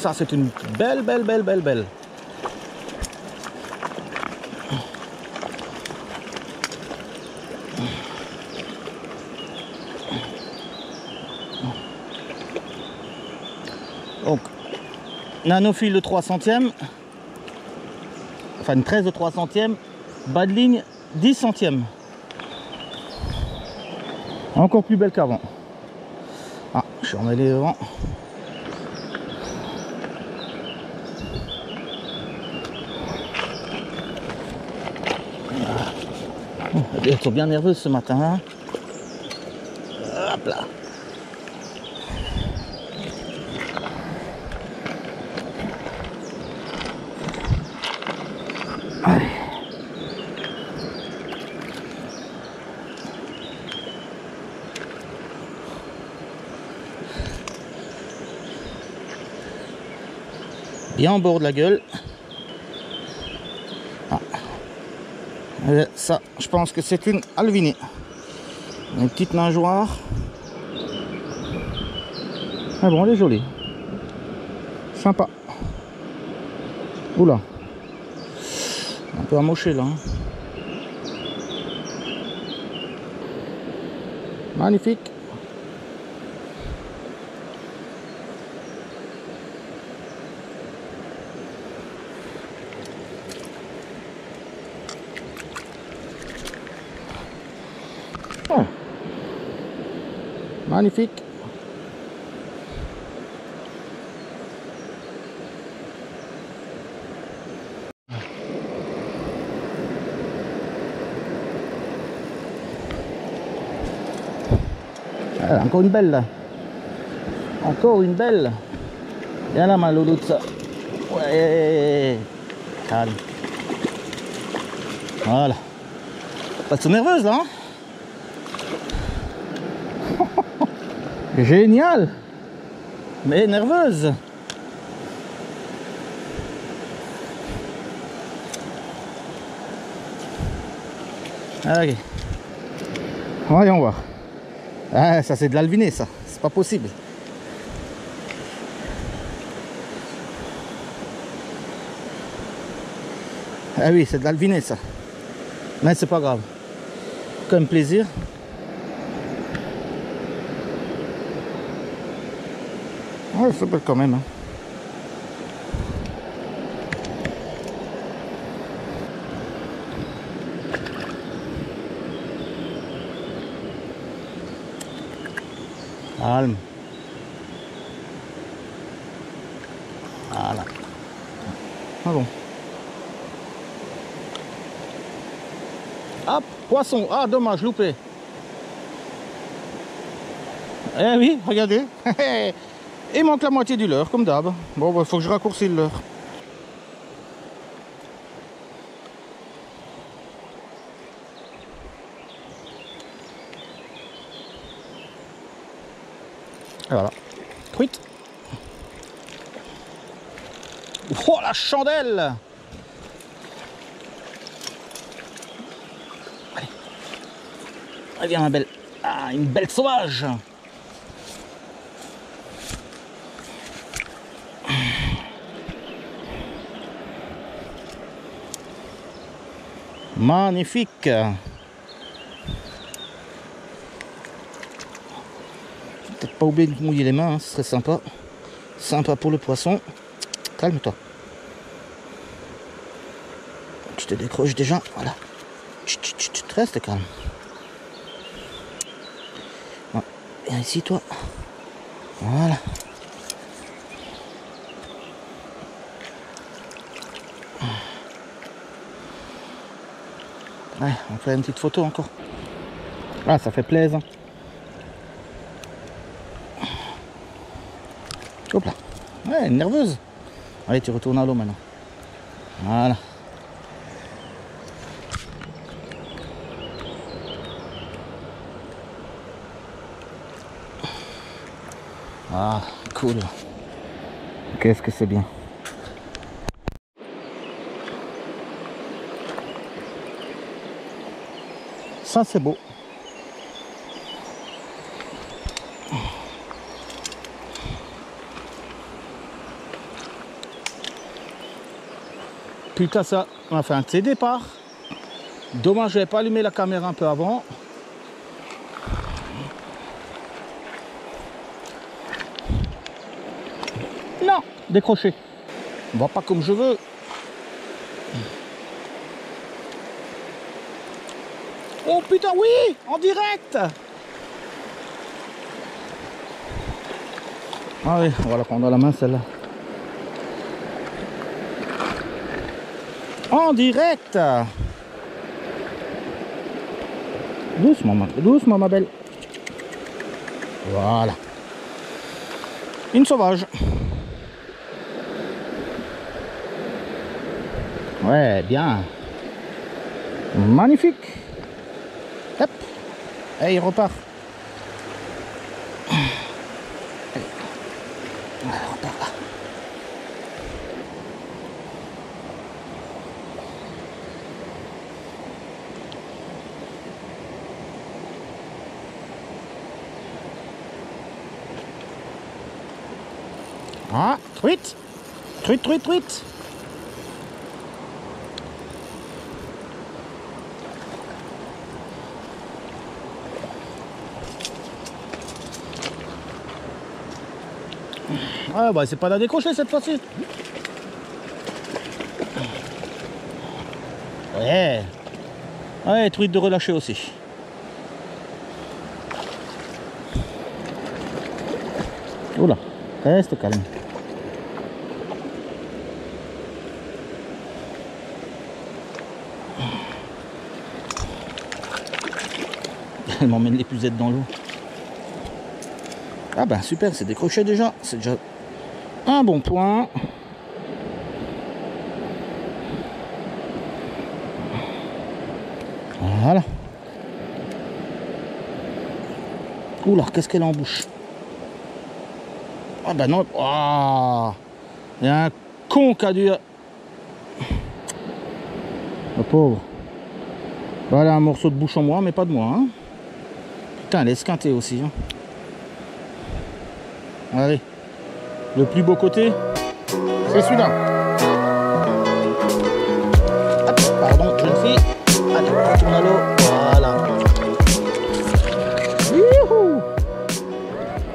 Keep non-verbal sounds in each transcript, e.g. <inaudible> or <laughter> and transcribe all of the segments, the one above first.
Ça, c'est une belle, belle, belle, belle, belle. Donc, nanophiles de 3 centièmes. Enfin, une 13 de 3 centièmes. Bas de ligne, 10 centièmes. Encore plus belle qu'avant. Ah, je suis emmêlé devant. Elles sont bien nerveuses ce matin. hein. Hop là. Bien en bord de la gueule. Euh, Ça, je pense que c'est une alvinée. Une petite nageoire. Ah bon, elle est jolie. Sympa. Oula. Un peu amoché là. hein. Magnifique. Magnifique. Encore une belle. Encore une belle. Viens là ma louloute. Ouais. Calme. Voilà. Pas trop nerveuse là. hein? Génial. Mais nerveuse. Ok. Voyons voir. Ah, ça c'est de l'albiné ça. C'est pas possible. Ah oui, c'est de l'albiné ça. Mais c'est pas grave. Comme plaisir. C'est belle quand même. hein. Calme. Voilà. Ah bon. Hop, poisson. Ah, dommage, loupé. Eh oui, regardez. <laughs> Il manque la moitié du leurre, comme d'hab. Bon, il faut que je raccourcisse le leurre. Et voilà. Truite. Oh la chandelle Allez. Allez, viens ma belle. Ah, une belle sauvage Magnifique Peut-être pas oublier de mouiller les mains, hein, ce serait sympa. Sympa pour le poisson. Calme-toi. Tu te décroches déjà. Voilà. Chut, chut, chut, chut, reste calme. Viens ici, toi. Voilà. Ouais, on fait une petite photo encore. Ah, ça fait plaisir. Hop là. Ouais, nerveuse. Allez, tu retournes à l'eau maintenant. Voilà. Ah, cool. Qu'est-ce que c'est bien. Ça, c'est beau. Putain, ça m'a fait un de départ. Dommage, je n'avais pas allumé la caméra un peu avant. Non, décroché. On va pas comme je veux. Putain, oui, en direct. Ah oui, on va la prendre à la main celle-là. En direct Doucement, ma, doucement, ma belle. Voilà. Une sauvage. Ouais, bien. Magnifique. Hop. Et il repart. Ah, truite Truite, truite, truite Ah bah c'est pas la décrocher cette fois-ci. Ouais. Ouais, truite de relâcher aussi. Oula, reste calme. Elle m'emmène les puzettes dans l'eau. Ah ben super, c'est décroché déjà. C'est déjà un bon point. Voilà. Oula, qu'est-ce qu'elle a en bouche? Ah ben non. Ah Il y a un con qui a dû... La pauvre. Voilà un morceau de bouche en moi, mais pas de moi. Hein. Putain, elle est esquintée aussi. Hein. Allez. Le plus beau côté, c'est celui-là. Pardon, jeune fille. Allez, on tourne à l'eau. Voilà.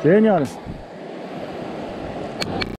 Génial.